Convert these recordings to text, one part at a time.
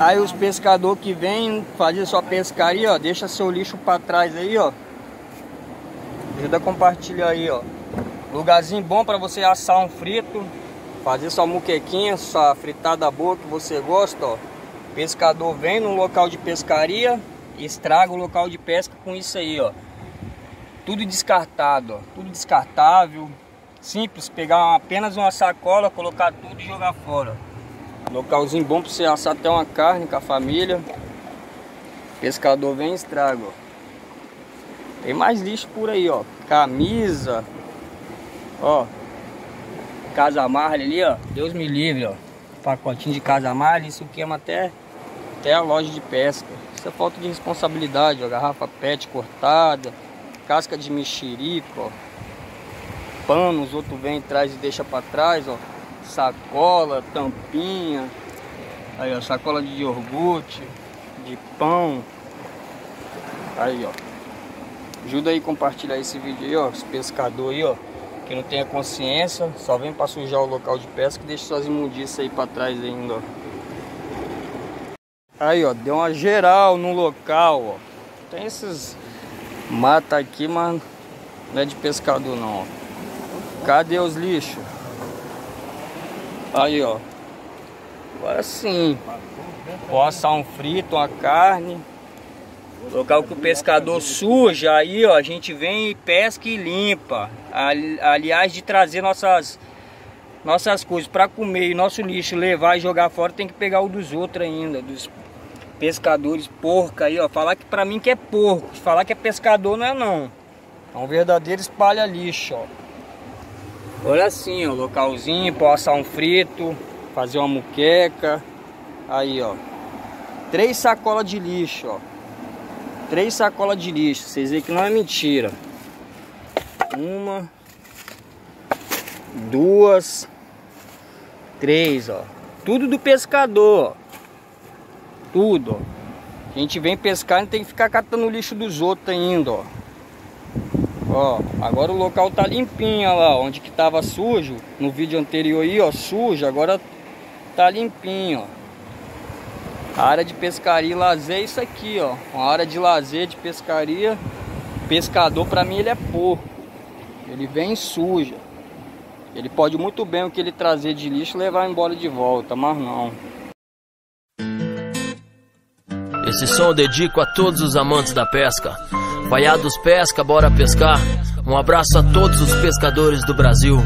Aí os pescadores que vêm fazer sua pescaria, ó, deixa seu lixo para trás aí, ó. Ajuda a compartilhar aí, ó. Lugarzinho bom para você assar um frito, fazer sua muquequinha, sua fritada boa que você gosta, ó. Pescador vem no local de pescaria estraga o local de pesca com isso aí, ó. Tudo descartado, ó. Tudo descartável. Simples, pegar apenas uma sacola, colocar tudo e jogar fora. Localzinho bom para você assar até uma carne com a família. Pescador vem e estraga, ó. Tem mais lixo por aí, ó. Camisa. Ó. Casa Marley ali, ó. Deus me livre, ó. Pacotinho de Casa Marley. Isso queima até, até a loja de pesca. Isso é falta de responsabilidade, ó. Garrafa PET cortada. Casca de mexerico, ó. Pano, os outros vêm traz e deixa pra trás, ó. Sacola, tampinha. Aí, ó. Sacola de iogurte. De pão. Aí, ó. Ajuda aí a compartilhar esse vídeo aí, ó. Os pescadores aí, ó. Que não tem a consciência, só vem para sujar o local de pesca e deixa suas imundícias aí para trás ainda, ó. Aí, ó, deu uma geral no local, ó. Tem esses mata aqui, mas não é de pescador não, ó. Cadê os lixos? Aí, ó. Agora sim. Assar um frito, uma carne. Local que o pescador suja, aí ó, a gente vem e pesca e limpa. Aliás, de trazer nossas, nossas coisas para comer e nosso lixo levar e jogar fora, tem que pegar o dos outros ainda, dos pescadores porca aí, ó. Falar que pra mim que é porco, falar que é pescador não é não. É um verdadeiro espalha lixo, ó. Olha assim, ó, localzinho para assar um frito, fazer uma muqueca. Aí, ó. Três sacolas de lixo, ó. Três sacolas de lixo. Vocês veem que não é mentira. Uma. Duas. Três, ó. Tudo do pescador, ó. Tudo, ó. A gente vem pescar e tem que ficar catando o lixo dos outros ainda, ó. Ó, agora o local tá limpinho, lá, onde que tava sujo. No vídeo anterior aí, ó, sujo. Agora tá limpinho, ó. A área de pescaria e lazer é isso aqui, ó. Uma área de lazer, de pescaria. Pescador, pra mim, ele é porco. Ele vem suja. Ele pode muito bem o que ele trazer de lixo levar embora de volta, mas não. Esse som eu dedico a todos os amantes da pesca. Vaiados pesca, bora pescar. Um abraço a todos os pescadores do Brasil.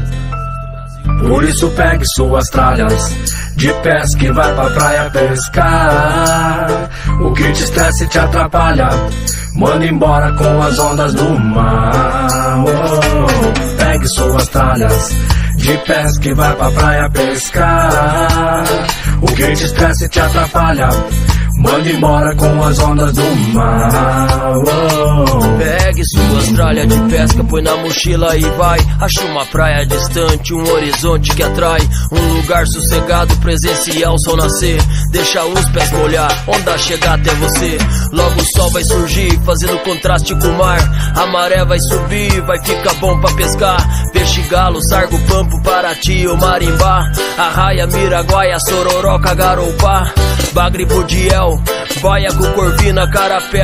Por isso pegue suas tralhas de pesca e vai pra praia pescar. O que te estressa e te atrapalha, manda embora com as ondas do mar. Oh, pegue suas tralhas de pesca e vai pra praia pescar. O que te estressa e te atrapalha, Manda embora com as ondas do mar. Oh. Pegue suas tralhas de pesca, põe na mochila e vai. Ache uma praia distante, um horizonte que atrai. Um lugar sossegado, presencial, sol nascer. Deixa os pés molhar, onda chegar até você. Logo o sol vai surgir, fazendo contraste com o mar. A maré vai subir, vai ficar bom pra pescar. Peixe galo, sargo, pampo, paraty, o marimbá. Arraia, miraguaia, sororoca, garopá. Bagre, budiel, Baia com corvina, carapé